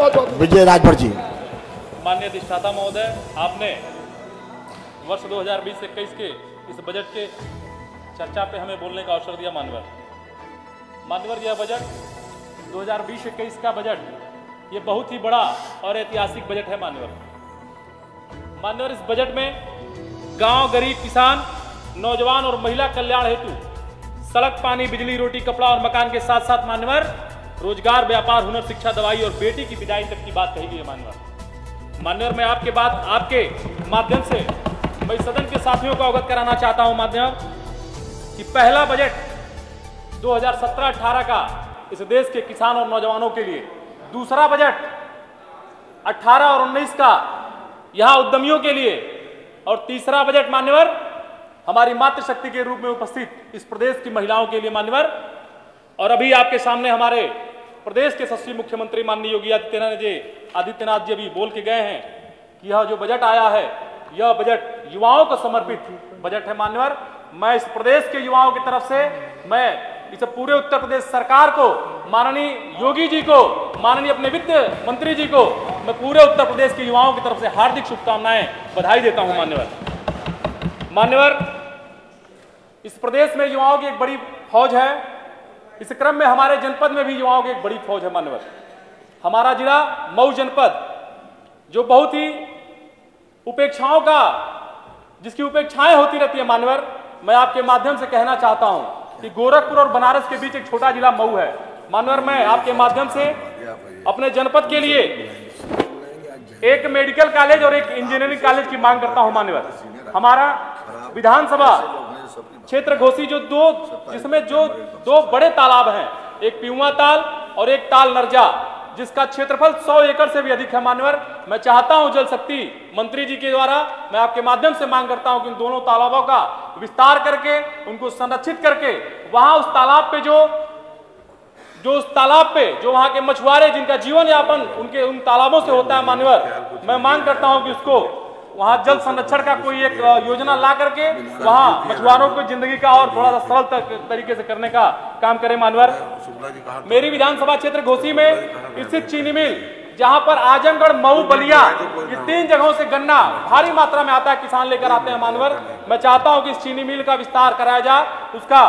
विजय राजभर जी। माननीय अधिष्ठाता महोदय, आपने वर्ष 2020-21 के इस बजट के चर्चा पे हमें बोलने का अवसर दिया मानवर। मानवर, यह बजट 2020-21 का बजट, ये बहुत ही बड़ा और ऐतिहासिक बजट है मानवर। मान्यवर इस बजट में गाँव गरीब किसान, नौजवान और महिला कल्याण हेतु सड़क, पानी, बिजली, रोटी, कपड़ा और मकान के साथ साथ मान्यवर रोज़गार, व्यापार, हुनर, शिक्षा, दवाई और बेटी की विदाई तक की बात कही गई है, मान्यवर। मान्यवर, मैं आपके बात आपके माध्यम से, मैं सदन के साथियों को अवगत कराना चाहता हूँ माध्यम कि पहला बजट 2017-18 का इस देश के किसान और नौजवानों के लिए। दूसरा बजट 18 और 19 का यहाँ उद्यमियों के लिए। और तीसरा बजट, मान्यवर, हमारी मातृशक्ति के रूप में उपस्थित इस प्रदेश की महिलाओं के लिए, मान्यवर। और अभी आपके सामने हमारे प्रदेश के सचिव मुख्यमंत्री माननीय योगी आदित्यनाथ जी आदित्यनाथ जी अभी बोल के गए हैं कि यह जो बजट आया है, यह बजट युवाओं को समर्पित बजट है मान्यवर। मैं इस प्रदेश के युवाओं की तरफ़ से, मैं इस पूरे उत्तर प्रदेश सरकार को, माननीय योगी जी को, माननीय अपने वित्त मंत्री जी को, मैं पूरे उत्तर प्रदेश के युवाओं की तरफ़ से हार्दिक शुभकामनाएँ बधाई देता हूँ मान्यवर। मान्यवर, इस प्रदेश में युवाओं की एक बड़ी फौज है इस क्रम में हमारे जनपद में भी युवाओं की एक बड़ी फौज है मान्यवर हमारा जिला मऊ जनपद, जो बहुत ही उपेक्षाओं का, जिसकी उपेक्षाएँ होती रहती है मानवर, मैं आपके माध्यम से कहना चाहता हूँ कि गोरखपुर और बनारस के बीच एक छोटा जिला मऊ है। मानवर, मैं आपके माध्यम से अपने जनपद के लिए एक मेडिकल कॉलेज और एक इंजीनियरिंग कॉलेज की मांग करता हूँ मान्यवर हमारा विधानसभा क्षेत्र घोसी जो दो, जिसमें जो दो बड़े तालाब हैं, एक पियुआ ताल और एक ताल नरजा, जिसका क्षेत्रफल 100 एकड़ से भी अधिक है मान्यवर। मैं चाहता हूँ जल शक्ति मंत्री जी के द्वारा, मैं आपके माध्यम से मांग करता हूँ कि इन दोनों तालाबों का विस्तार करके, उनको संरक्षित करके, वहाँ उस तालाब पे जो जो उस तालाब पे, जो वहाँ के मछुआरे जिनका जीवन यापन उनके, उन तालाबों से होता है मान्यवर, मैं मांग करता हूँ कि उसको वहाँ जल संरक्षण का कोई एक योजना ला करके वहाँ मछुआरों को ज़िंदगी का और थोड़ा सा सरल तरीके से करने का काम करे मानवर। मेरी विधानसभा क्षेत्र घोसी में स्थित चीनी मिल, जहाँ पर आजमगढ़ मऊ बलिया, ये तीन जगहों से गन्ना भारी मात्रा में आता है, किसान लेकर आते हैं मानवर। मैं चाहता हूँ कि इस चीनी मिल का विस्तार कराया जाए उसका,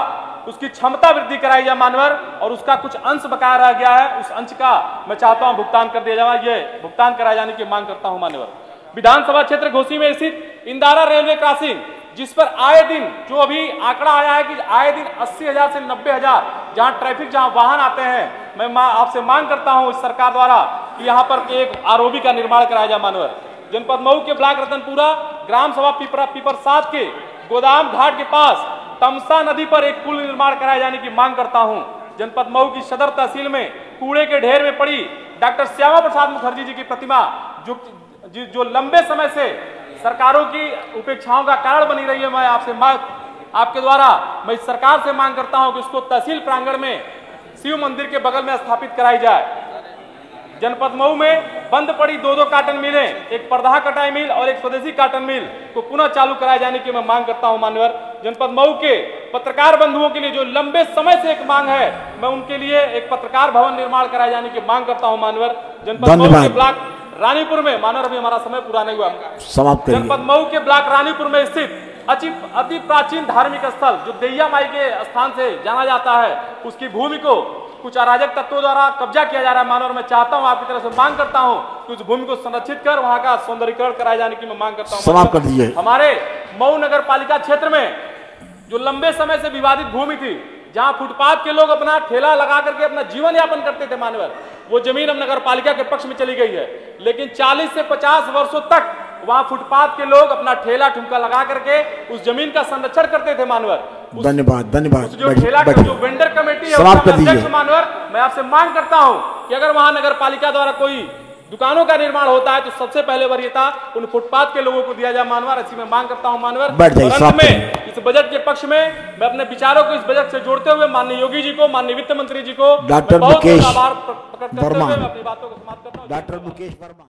उसकी क्षमता वृद्धि कराई जाए मानवर, और उसका कुछ अंश बकाया रह गया है, उस अंश का मैं चाहता हूँ भुगतान कर दिया जाए। ये भुगतान कराए जाने की मांग करता हूँ मान्यवर विधानसभा क्षेत्र घोसी में स्थित इंदारा रेलवे क्रॉसिंग जिस पर आए दिन जो अभी आंकड़ा आया है कि आए दिन अस्सी हज़ार से नब्बे हज़ार जहाँ ट्रैफ़िक जहाँ वाहन आते हैं मैं मा, आपसे मांग करता हूँ इस सरकार द्वारा कि यहाँ पर एक आरओबी का निर्माण कराया जाए मानवर। जनपद मऊ के ब्लॉक रतनपुरा ग्राम सभा पीपरा पीपर सात के गोदाम घाट के पास तमसा नदी पर एक पुल निर्माण कराए जाने की मांग करता हूँ। जनपद मऊ की सदर तहसील में कूड़े के ढेर में पड़ी डॉक्टर श्यामा प्रसाद मुखर्जी जी की प्रतिमा जो जो लंबे समय से सरकारों की उपेक्षाओं का कारण बनी रही है मैं आपसे मांग आपके द्वारा मैं इस सरकार से मांग करता हूँ कि उसको तहसील प्रांगण में शिव मंदिर के बगल में स्थापित कराई जाए। जनपद मऊ में बंद पड़ी दो दो काटन मिलें एक परधा कटाई मिल और एक स्वदेशी काटन मिल को पुनः चालू कराए जाने की मैं मांग करता हूँ मान्यवर। जनपद मऊ के पत्रकार बंधुओं के लिए जो लंबे समय से एक मांग है मैं उनके लिए एक पत्रकार भवन निर्माण कराए जाने की मांग करता हूँ मान्यवर। जनपद मऊ के ब्लॉक रानीपुर में मानव अभी हमारा समय पूरा नहीं हुआ। समाप्त जनपद मऊ के ब्लॉक रानीपुर में स्थित अति अति प्राचीन धार्मिक स्थल जो दैया माई के स्थान से जाना जाता है उसकी भूमि को कुछ अराजक तत्वों द्वारा कब्जा किया जा रहा है। मानव मैं चाहता हूँ आपकी तरफ़ से मांग करता हूँ कि उस भूमि को संरक्षित कर वहाँ का सौंदर्यकरण कराए जाने की मैं मांग करता हूँ। समाप्त कर दीजिए। हमारे मऊ नगर पालिका क्षेत्र में जो लंबे समय से विवादित भूमि थी जहाँ फुटपाथ के लोग अपना ठेला लगा करके अपना जीवन यापन करते थे मानवर वो ज़मीन अब नगर पालिका के पक्ष में चली गई है। लेकिन 40 से 50 वर्षों तक वहाँ फुटपाथ के लोग अपना ठेला ठुमका लगा करके उस ज़मीन का संरक्षण करते थे मानवर। धन्यवाद धन्यवाद। जो ठेला जो वेंडर कमेटी है मानवर मैं आपसे मांग करता हूँ कि अगर वहाँ नगर पालिका द्वारा कोई दुकानों का निर्माण होता है तो सबसे पहले वरीयता उन फुटपाथ के लोगों को दिया जाए मानवर। ऐसी मैं मांग करता हूँ मानवर। में इस बजट के पक्ष में मैं अपने विचारों को इस बजट से जोड़ते हुए माननीय योगी जी को माननीय वित्त मंत्री जी को डॉक्टर मुकेश आभार प्रकट करते वर्मा। हुए अपनी बातों को समाप्त करता हूँ। डॉक्टर मुकेश वर्मा।